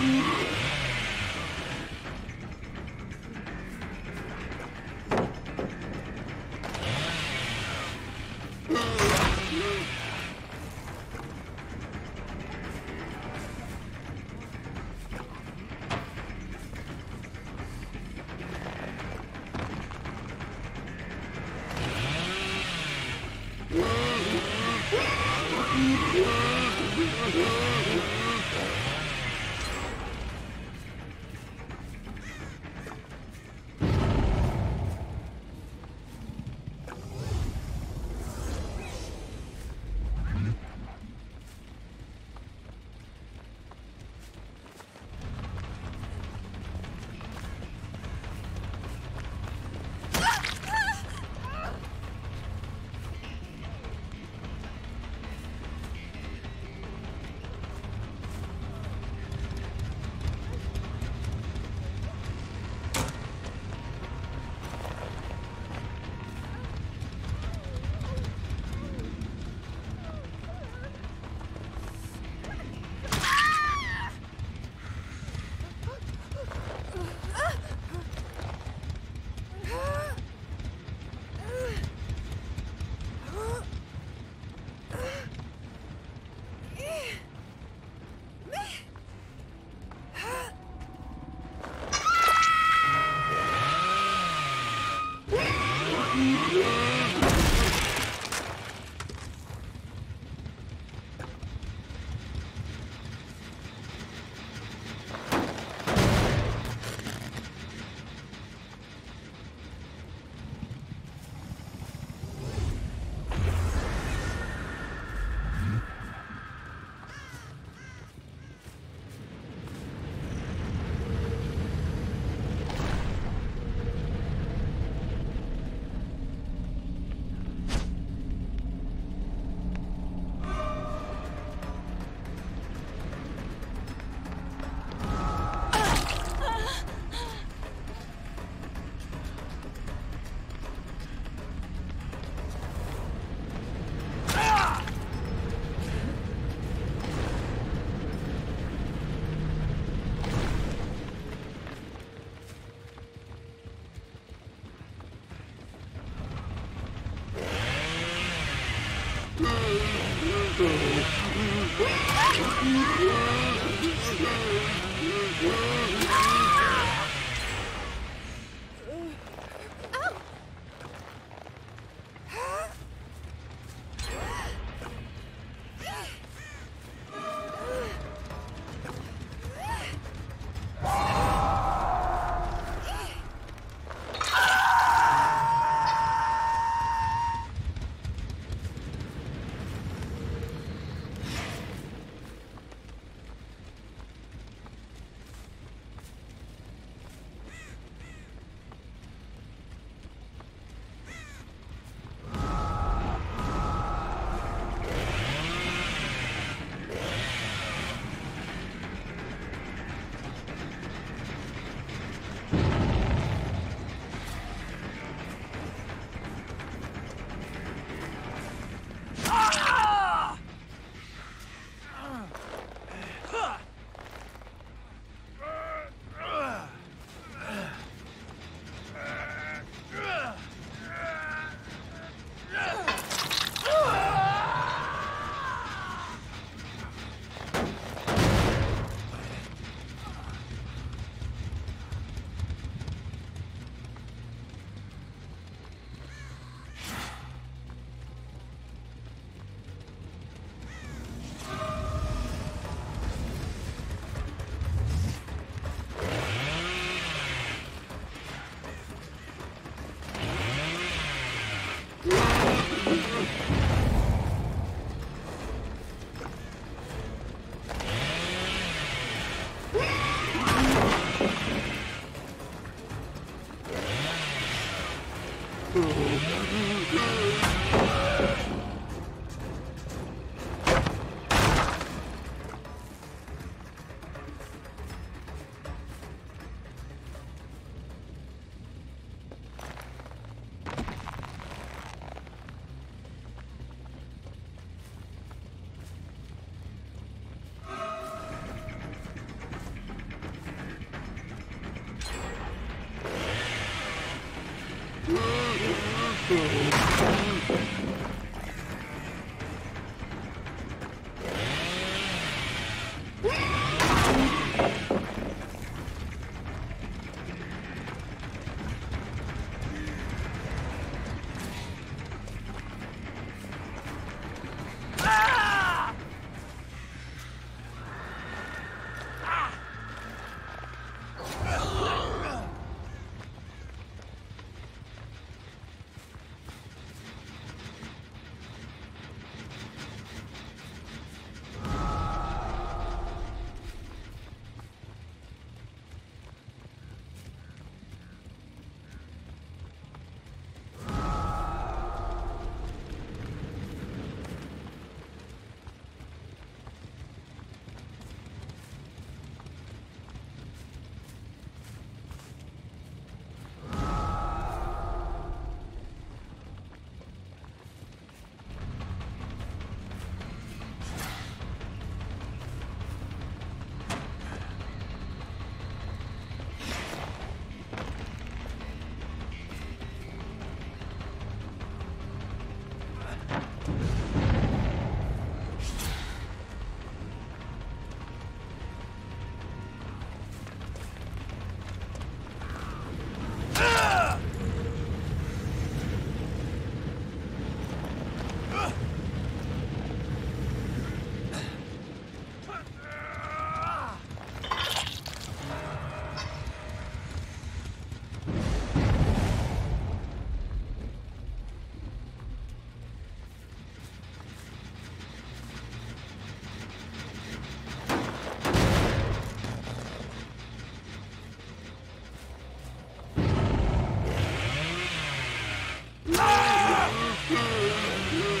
Mm-hmm.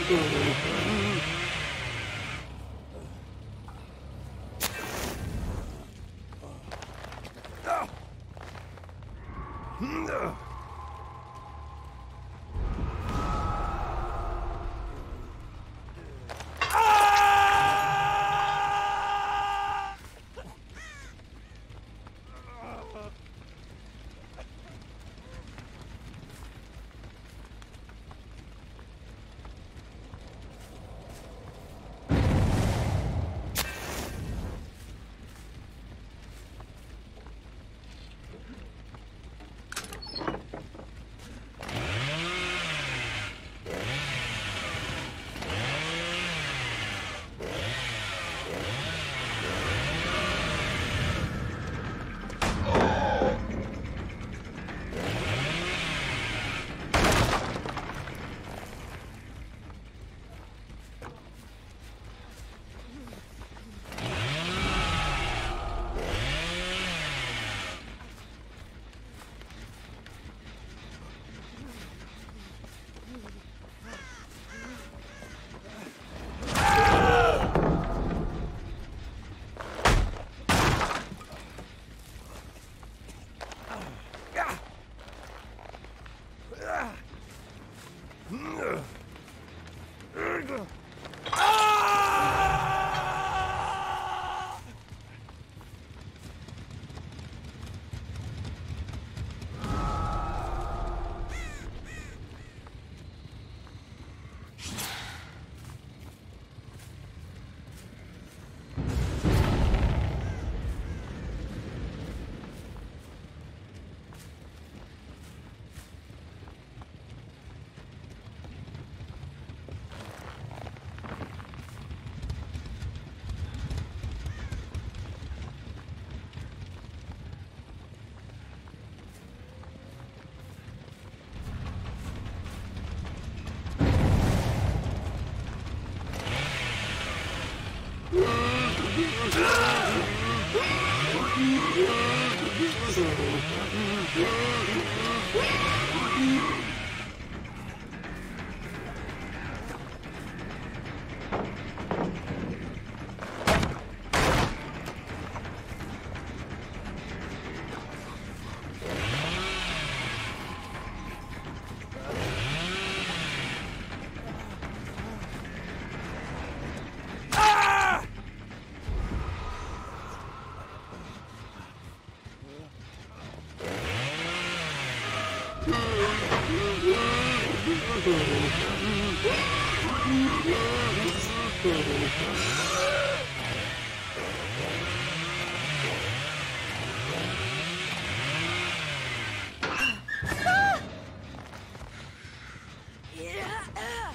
Mm-hmm. You.